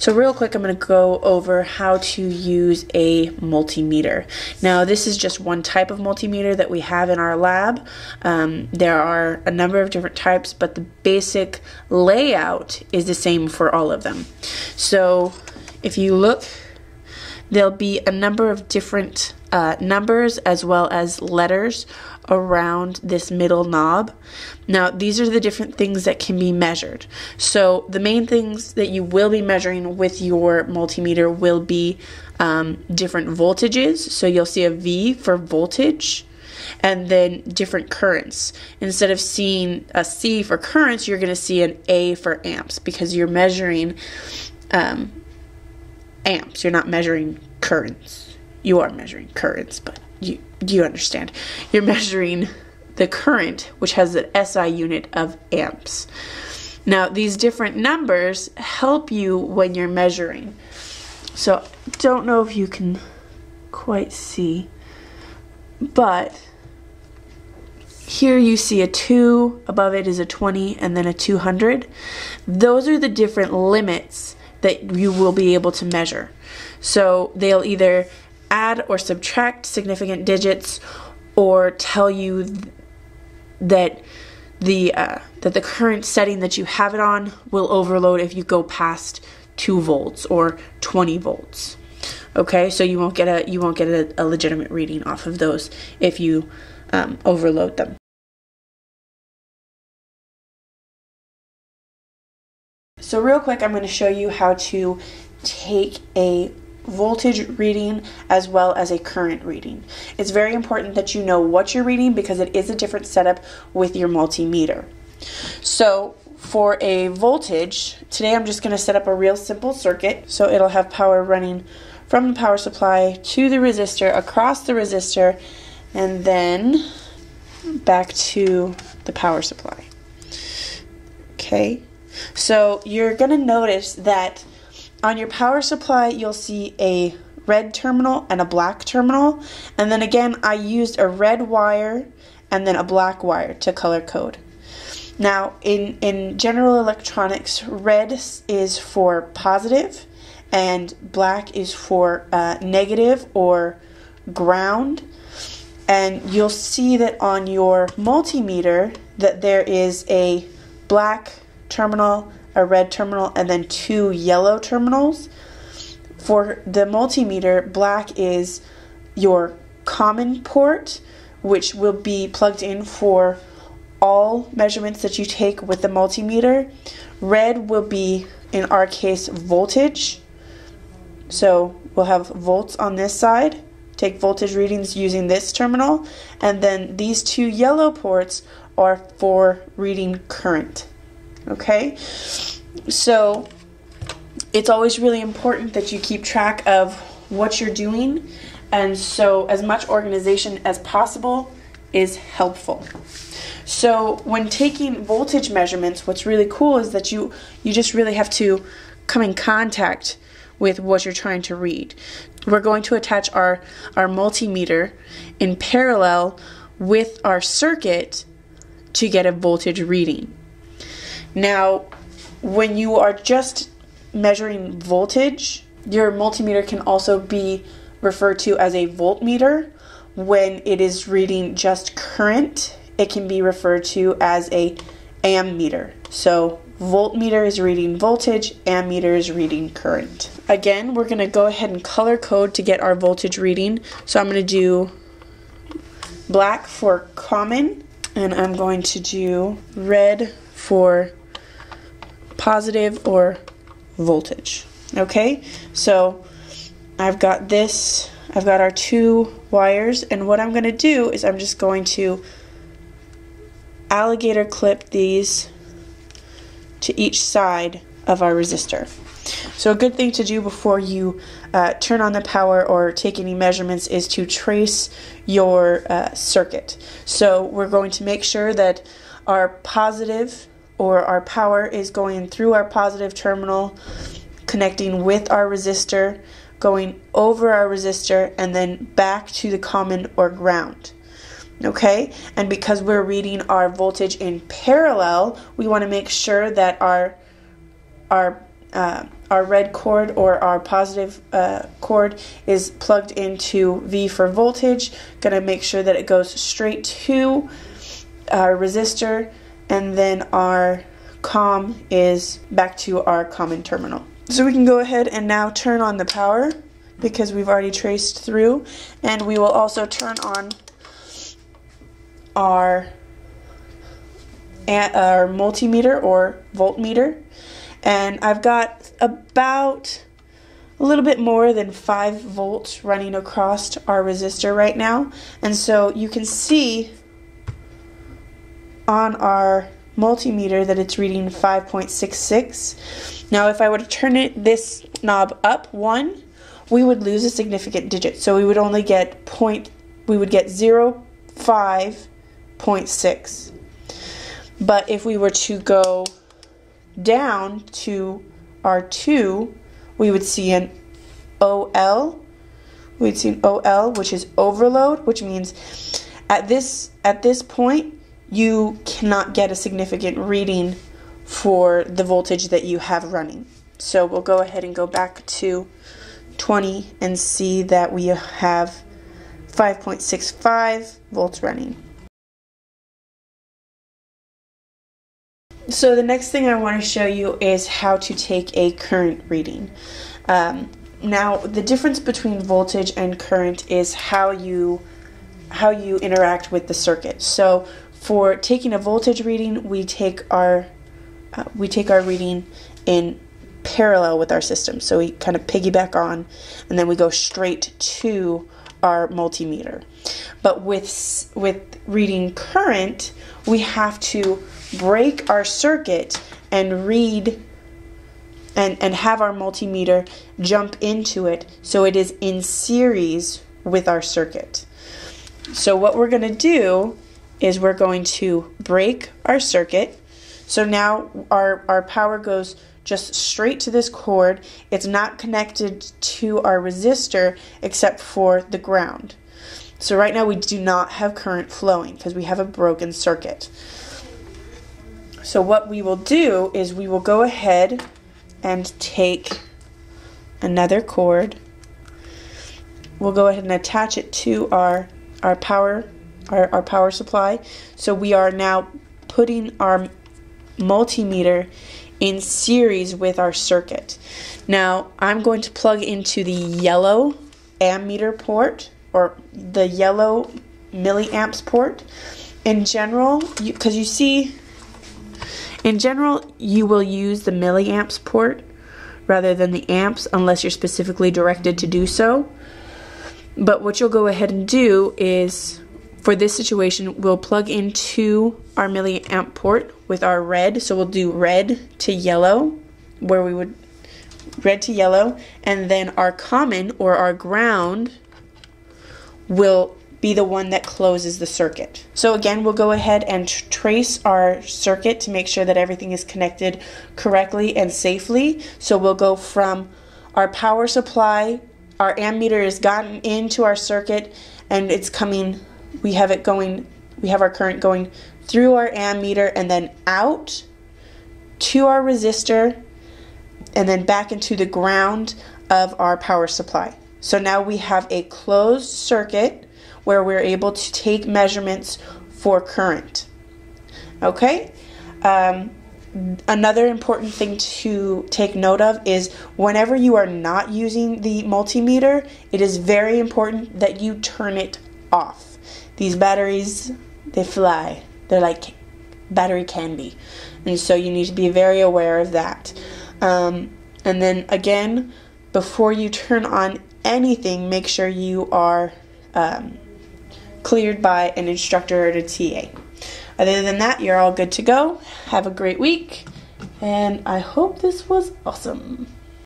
So real quick, I'm going to go over how to use a multimeter. Now, this is just one type of multimeter that we have in our lab. Um, there are a number of different types, but the basic layout is the same for all of them. So if you look, there'll be a number of different uh, numbers as well as letters around this middle knob. Now, these are the different things that can be measured. So, the main things that you will be measuring with your multimeter will be um, different voltages. So, you'll see a V for voltage and then different currents. Instead of seeing a C for currents, you're going to see an A for amps because you're measuring um, amps. You're not measuring currents. You are measuring currents, but you you understand. You're measuring the current, which has an SI unit of amps. Now, these different numbers help you when you're measuring. So, I don't know if you can quite see, but here you see a 2, above it is a 20, and then a 200. Those are the different limits that you will be able to measure. So, they'll either add or subtract significant digits or tell you th- that the uh, that the current setting that you have it on will overload if you go past 2 volts or 20 volts. Okay so you won't get a you won't get a, a legitimate reading off of those if you um, overload them. So real quick i'm going to show you how to take a voltage reading as well as a current reading. It's very important that you know what you're reading because it is a different setup with your multimeter. So for a voltage, today I'm just going to set up a real simple circuit. So it'll have power running from the power supply to the resistor, across the resistor, and then back to the power supply. Okay, so you're going to notice that on your power supply, you'll see a red terminal and a black terminal. And then again, I used a red wire and then a black wire to color code. Now, in, in general electronics, red is for positive and black is for uh, negative or ground. And you'll see that on your multimeter that there is a black terminal a red terminal, and then two yellow terminals. For the multimeter, black is your common port, which will be plugged in for all measurements that you take with the multimeter. Red will be, in our case, voltage. So we'll have volts on this side, take voltage readings using this terminal, and then these two yellow ports are for reading current. Okay? So it's always really important that you keep track of what you're doing, and so as much organization as possible is helpful. So when taking voltage measurements, what's really cool is that you you just really have to come in contact with what you're trying to read. We're going to attach our our multimeter in parallel with our circuit to get a voltage reading. Now, when you are just measuring voltage, your multimeter can also be referred to as a voltmeter. When it is reading just current, it can be referred to as a ammeter. So voltmeter is reading voltage, ammeter is reading current. Again, we're going to go ahead and color code to get our voltage reading. So I'm going to do black for common, and I'm going to do red for positive or voltage. Okay, so I've got this, I've got our two wires, and what I'm going to do is I'm just going to alligator clip these to each side of our resistor. So a good thing to do before you uh, turn on the power or take any measurements is to trace your uh, circuit. So we're going to make sure that our positive or our power is going through our positive terminal, connecting with our resistor, going over our resistor, and then back to the common or ground. Okay, and because we're reading our voltage in parallel, we want to make sure that our our uh, our red cord or our positive uh, cord is plugged into V for voltage. Going to make sure that it goes straight to our resistor, and then our COM is back to our common terminal. So we can go ahead and now turn on the power because we've already traced through, and we will also turn on our our multimeter or voltmeter and I've got about a little bit more than 5 volts running across our resistor right now and so you can see on our multimeter that it's reading 5.66 now if I were to turn it this knob up one we would lose a significant digit. So we would only get point we would get 0.5.6 but if we were to go down to R2, we would see an OL. We'd see an OL, which is overload, which means at this at this point you cannot get a significant reading for the voltage that you have running. So we'll go ahead and go back to 20 and see that we have 5.65 volts running. So the next thing I want to show you is how to take a current reading. Um, now the difference between voltage and current is how you how you interact with the circuit. So for taking a voltage reading, we take our uh, we take our reading in parallel with our system. So we kind of piggyback on, and then we go straight to our multimeter. But with with reading current, we have to break our circuit and read and, and have our multimeter jump into it so it is in series with our circuit. So what we're going to do is we're going to break our circuit. So now our, our power goes just straight to this cord. It's not connected to our resistor except for the ground. So right now we do not have current flowing because we have a broken circuit. So what we will do is we will go ahead and take another cord. We'll go ahead and attach it to our our power our, our power supply. So we are now putting our multimeter in series with our circuit. Now I'm going to plug into the yellow ammeter port or the yellow milliamps port. In general, because you, you see in general, you will use the milliamps port rather than the amps unless you're specifically directed to do so. But what you'll go ahead and do is, for this situation, we'll plug into our milliamp port with our red. So we'll do red to yellow, where we would red to yellow, and then our common or our ground will be the one that closes the circuit. So again, we'll go ahead and trace our circuit to make sure that everything is connected correctly and safely. So we'll go from our power supply, our ammeter is gotten into our circuit and it's coming, we have it going, we have our current going through our ammeter and then out to our resistor and then back into the ground of our power supply. So now we have a closed circuit where we're able to take measurements for current. Okay? Um, another important thing to take note of is whenever you are not using the multimeter, it is very important that you turn it off. These batteries, they fly. They're like battery candy. And so you need to be very aware of that. Um, and then again, before you turn on anything, make sure you are um, cleared by an instructor or a TA. Other than that, you're all good to go. Have a great week, and I hope this was awesome.